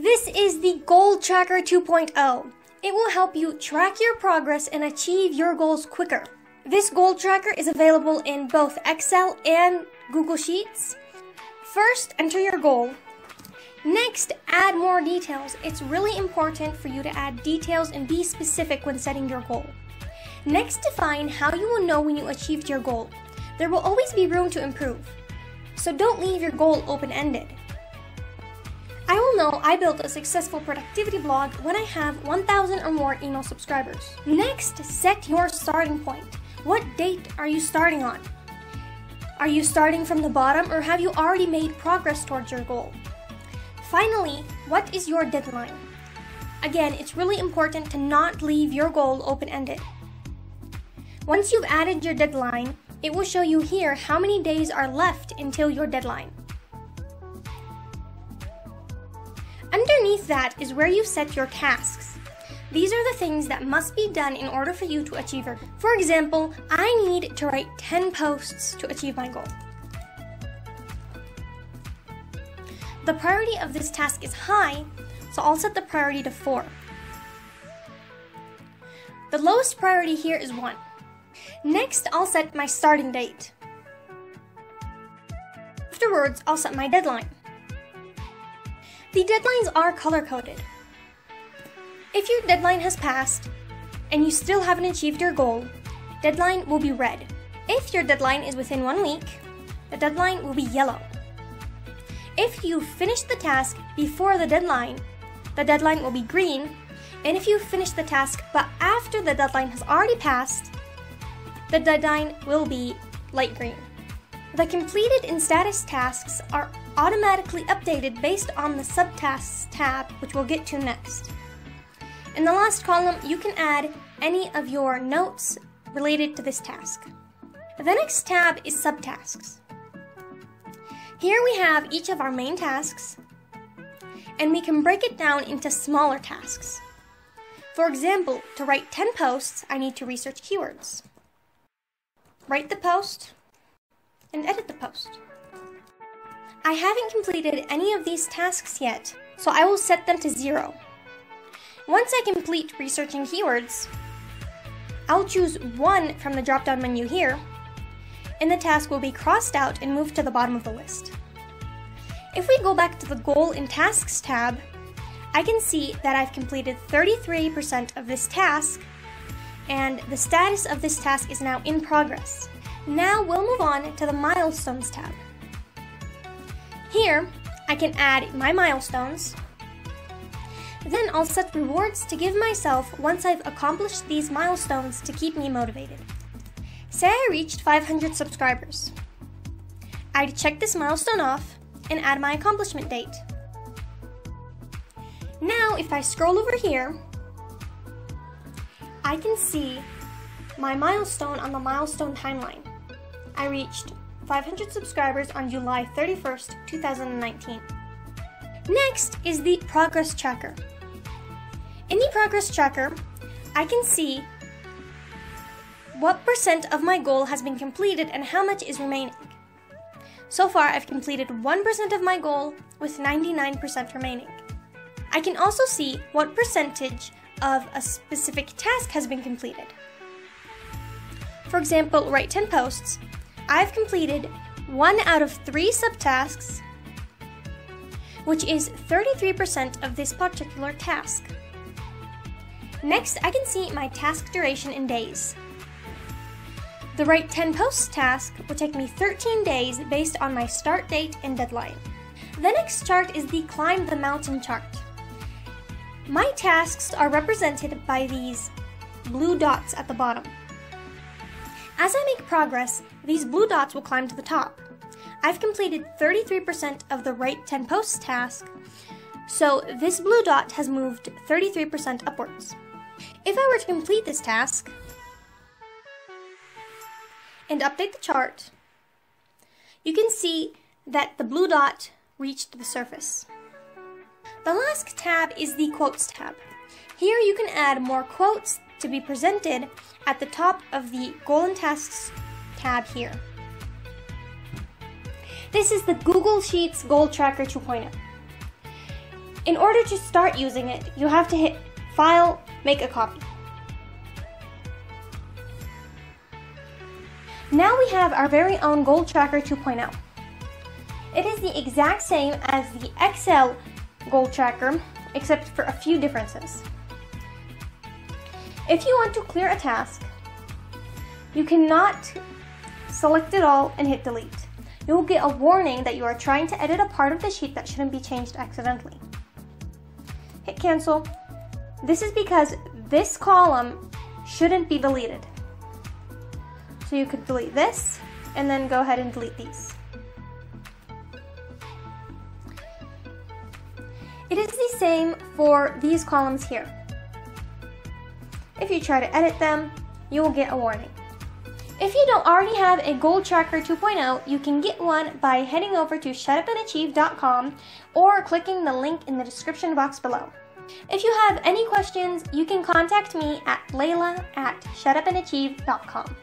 This is the Goal Tracker 2.0. It will help you track your progress and achieve your goals quicker. This goal tracker is available in both Excel and Google Sheets. First, enter your goal. Next, add more details. It's really important for you to add details and be specific when setting your goal. Next, define how you will know when you achieved your goal. There will always be room to improve. So don't leave your goal open ended. I will know I built a successful productivity blog when I have 1,000 or more email subscribers. Next, set your starting point. What date are you starting on? Are you starting from the bottom or have you already made progress towards your goal? Finally, what is your deadline? Again, it's really important to not leave your goal open ended. Once you've added your deadline, it will show you here how many days are left until your deadline. Underneath that is where you set your tasks. These are the things that must be done in order for you to achieve your goal. For example, I need to write 10 posts to achieve my goal. The priority of this task is high, so I'll set the priority to 4. The lowest priority here is 1. Next, I'll set my starting date. Afterwards, I'll set my deadline. The deadlines are color-coded. If your deadline has passed and you still haven't achieved your goal, deadline will be red. If your deadline is within one week, the deadline will be yellow. If you finish the task before the deadline, the deadline will be green, and if you finish the task but after the deadline has already passed, the deadline will be light green. The completed and status tasks are automatically updated based on the subtasks tab, which we'll get to next. In the last column, you can add any of your notes related to this task. The next tab is subtasks. Here we have each of our main tasks, and we can break it down into smaller tasks. For example, to write 10 posts, I need to research keywords. Write the post, and edit the post. I haven't completed any of these tasks yet, so I will set them to zero. Once I complete researching keywords, I'll choose one from the drop-down menu here, and the task will be crossed out and moved to the bottom of the list. If we go back to the Goal and Tasks tab, I can see that I've completed 33% of this task, and the status of this task is now in progress. Now we'll move on to the Milestones tab. Here, I can add my milestones. Then I'll set rewards to give myself once I've accomplished these milestones to keep me motivated. Say I reached 500 subscribers. I'd check this milestone off and add my accomplishment date. Now, if I scroll over here, I can see my milestone on the milestone timeline. I reached 500 subscribers on July 31st, 2019. Next is the progress tracker. In the progress tracker, I can see what percent of my goal has been completed and how much is remaining. So far, I've completed 1% of my goal with 99% remaining. I can also see what percentage of a specific task has been completed. For example, write 10 posts. I've completed one out of three subtasks, which is 33% of this particular task. Next, I can see my task duration in days. The Write 10 Posts task will take me 13 days based on my start date and deadline. The next chart is the Climb the Mountain chart. My tasks are represented by these blue dots at the bottom. As I make progress, these blue dots will climb to the top. I've completed 33% of the Write 10 Posts task, so this blue dot has moved 33% upwards. If I were to complete this task and update the chart, you can see that the blue dot reached the surface. The last tab is the Quotes tab. Here you can add more quotes to be presented at the top of the Goal and Tasks tab here. This is the Google Sheets Goal Tracker 2.0. In order to start using it, you have to hit File, Make a Copy. Now we have our very own Goal Tracker 2.0. It is the exact same as the Excel Goal Tracker, except for a few differences. If you want to clear a task, you cannot select it all and hit delete. You will get a warning that you are trying to edit a part of the sheet that shouldn't be changed accidentally. Hit cancel. This is because this column shouldn't be deleted. So you could delete this and then go ahead and delete these. It is the same for these columns here. If you try to edit them, you will get a warning. If you don't already have a Goal Tracker 2.0, you can get one by heading over to shutupandachieve.com or clicking the link in the description box below. If you have any questions, you can contact me at layla at shutupandachieve.com.